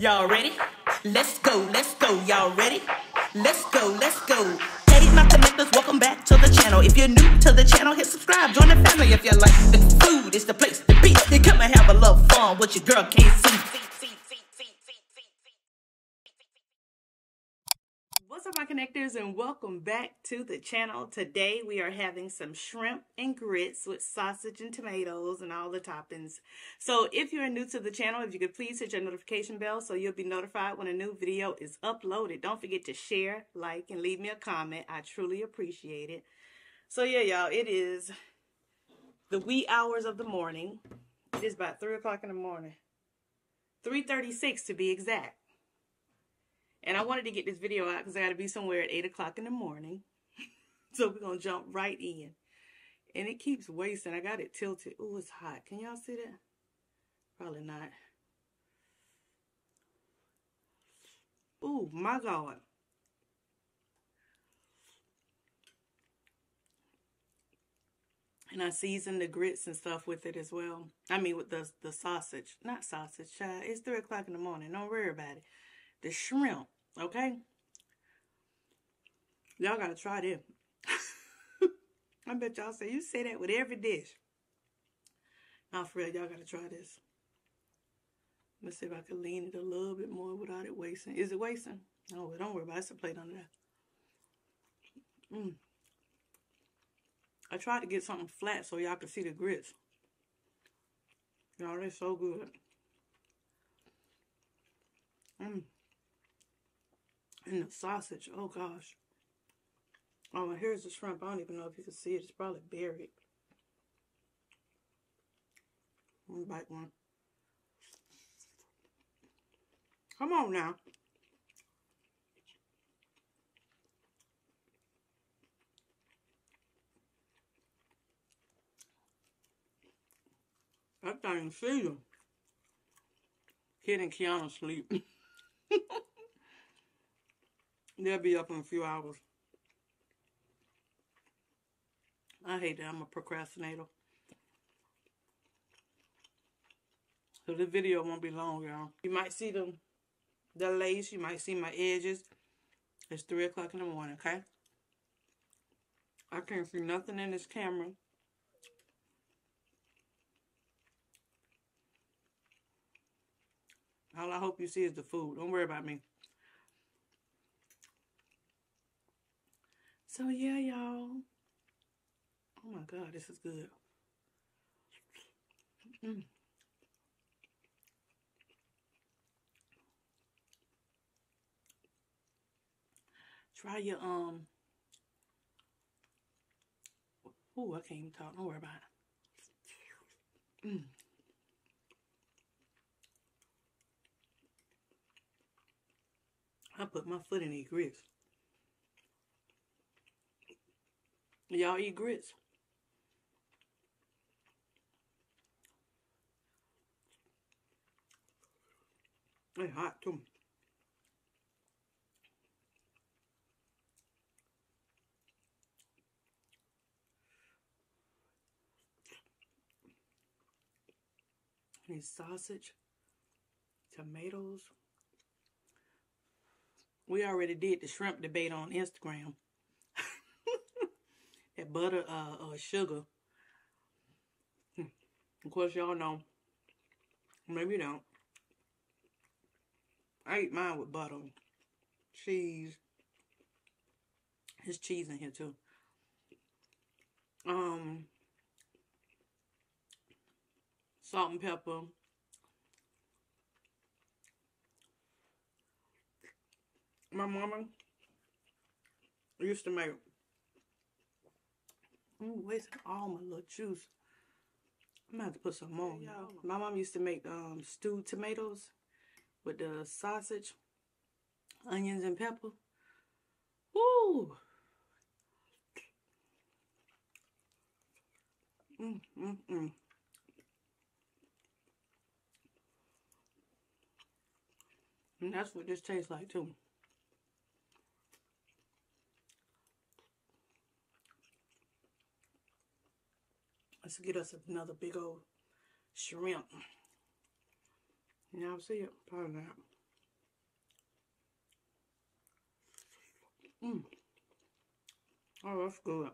Y'all ready? Let's go, let's go. Y'all ready? Let's go, let's go. Hey, my connectors, welcome back to the channel. If you're new to the channel, hit subscribe. Join the family if you like the food. It's the place to be. You come and have a little fun. What your girl can't What's up, my connectors, and welcome back to the channel. Today we are having some shrimp and grits with sausage and tomatoes and all the toppings. So if you're new to the channel, if you could please hit your notification bell so you'll be notified when a new video is uploaded. Don't forget to share, like, and leave me a comment. I truly appreciate it. So yeah, y'all, it is the wee hours of the morning. It is about 3 o'clock in the morning. 3.36 to be exact. And I wanted to get this video out because I got to be somewhere at 8 o'clock in the morning. so we're going to jump right in. And it keeps wasting. I got it tilted. Oh, it's hot. Can y'all see that? Probably not. Oh, my God. And I season the grits and stuff with it as well. I mean, with the the sausage. Not sausage, child. It's 3 o'clock in the morning. Don't worry about it the shrimp, okay? Y'all gotta try this. I bet y'all say, you say that with every dish. Now, for real, y'all gotta try this. Let's see if I can lean it a little bit more without it wasting. Is it wasting? Oh, don't worry about it. It's a plate under there. Mm. I tried to get something flat so y'all could see the grits. Y'all, they're so good. And the sausage, oh gosh. Oh, and here's the shrimp. I don't even know if you can see it. It's probably buried. One bite one. Come on now. That thing season. Kid and Kiana sleep. They'll be up in a few hours. I hate that. I'm a procrastinator. So the video won't be long, y'all. You might see the, the lace. You might see my edges. It's 3 o'clock in the morning, okay? I can't see nothing in this camera. All I hope you see is the food. Don't worry about me. So yeah, y'all. Oh my God, this is good. Mm. Try your um. Oh, I can't even talk. Don't worry about it. Mm. I put my foot in these grits. Y'all eat grits? They hot too. Any sausage, tomatoes. We already did the shrimp debate on Instagram butter uh, uh sugar. Hmm. Of course, y'all know. Maybe you don't. I eat mine with butter, cheese. There's cheese in here too. Um, salt and pepper. My mama used to make I'm wasting all my little juice. I'm gonna have to put some more. My mom used to make um, stewed tomatoes with the sausage, onions, and pepper. Woo! Mm, mm, mm. And that's what this tastes like too. Let's get us another big old shrimp. Y'all see it? Probably not. Mm. Oh, that's good.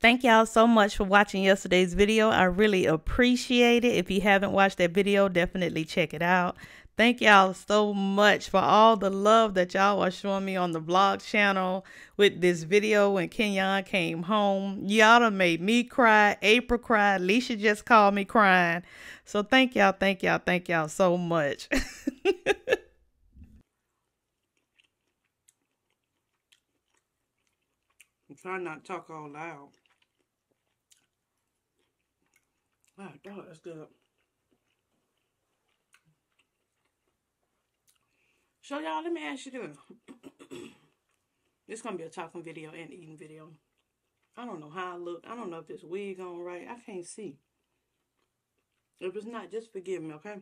Thank y'all so much for watching yesterday's video. I really appreciate it. If you haven't watched that video, definitely check it out. Thank y'all so much for all the love that y'all are showing me on the vlog channel with this video when Kenyon came home. Y'all done made me cry. April cried. Alicia just called me crying. So thank y'all, thank y'all, thank y'all so much. I'm trying not to talk all loud. Wow, dog, that's good. So y'all, let me ask you this. this gonna be a talking video and eating video. I don't know how I look. I don't know if this wig on right. I can't see. If it's not, just forgive me, okay?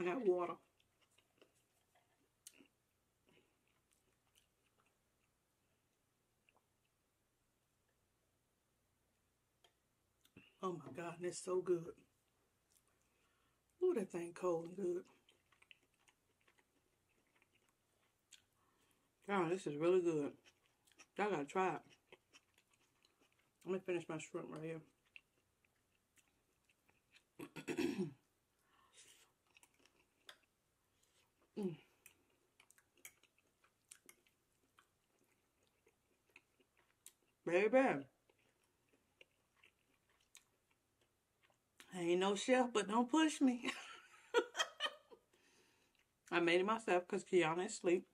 I got water. Oh my God, that's so good. Ooh, that thing cold and good. God, this is really good. Y'all gotta try it. Let me finish my shrimp right here. mm. Baby. Ain't no chef, but don't push me. I made it myself because Kiana is asleep.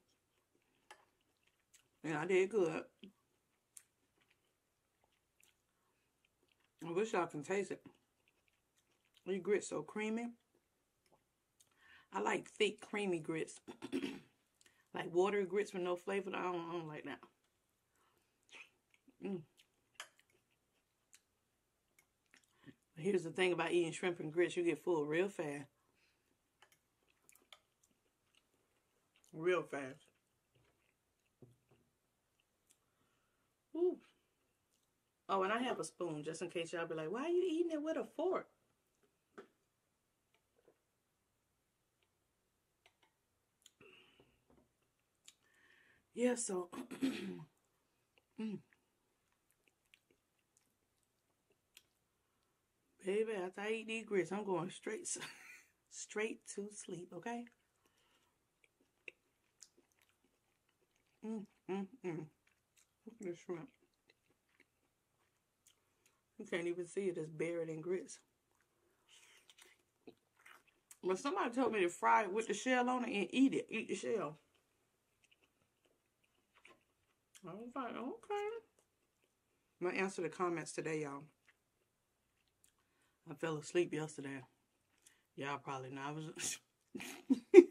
And I did good. I wish y'all can taste it. These grits so creamy. I like thick, creamy grits. like water grits with no flavor. I don't, I don't like that. Mm. Here's the thing about eating shrimp and grits. You get full real fast. Real fast. Ooh. Oh, and I have a spoon just in case y'all be like, why are you eating it with a fork? Yeah, so mm. Baby, after I eat these grits, I'm going straight straight to sleep, okay? Mm, mm, mm. Look at this shrimp. You can't even see it. It's buried in grits. But somebody told me to fry it with the shell on it and eat it. Eat the shell. I was like, okay. I'm going to answer the comments today, y'all. I fell asleep yesterday. Y'all probably know. I was...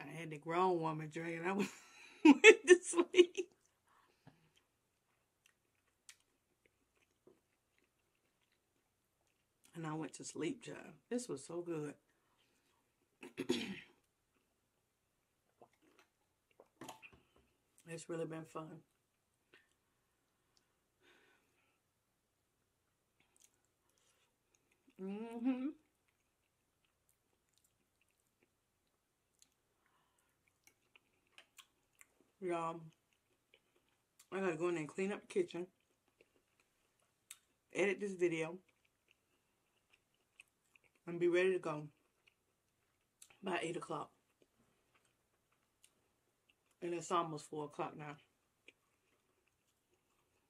I had the grown woman and I went to sleep. And I went to sleep, child. This was so good. it's really been fun. Mm-hmm. Y'all, I gotta go in and clean up the kitchen, edit this video, and be ready to go by 8 o'clock. And it's almost 4 o'clock now.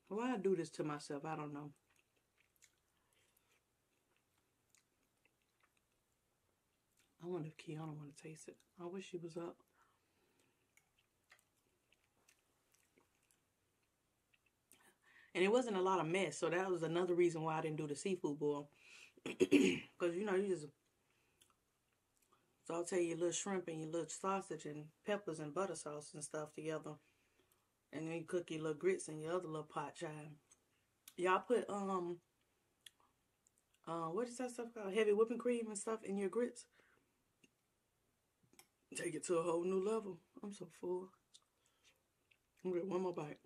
Why I do this to myself, I don't know. I wonder if Kiana want to taste it. I wish she was up. And it wasn't a lot of mess, so that was another reason why I didn't do the seafood boil. Because, you know, you just so I'll saute your little shrimp and your little sausage and peppers and butter sauce and stuff together. And then you cook your little grits in your other little pot, child. Y'all put, um, uh, what is that stuff called? Heavy whipping cream and stuff in your grits? Take it to a whole new level. I'm so full. I'm gonna get one more bite.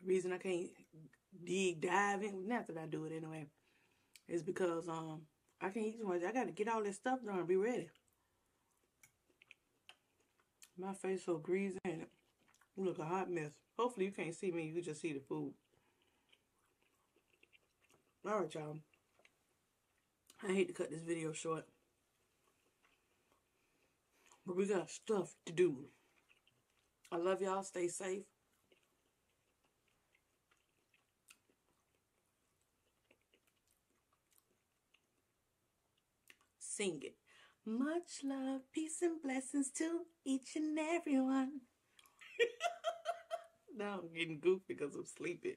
The reason I can't dig dive in, not that I do it anyway, is because um I can't eat too much. I gotta get all this stuff done and be ready. My face so greasy and it look a hot mess. Hopefully you can't see me, you just see the food. Alright y'all. I hate to cut this video short. But we got stuff to do. I love y'all. Stay safe. Sing it. Much love, peace, and blessings to each and every one. now I'm getting goofy because I'm sleeping.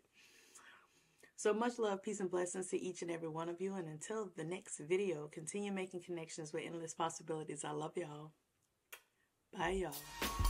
So much love, peace, and blessings to each and every one of you. And until the next video, continue making connections with endless possibilities. I love y'all. Bye, y'all.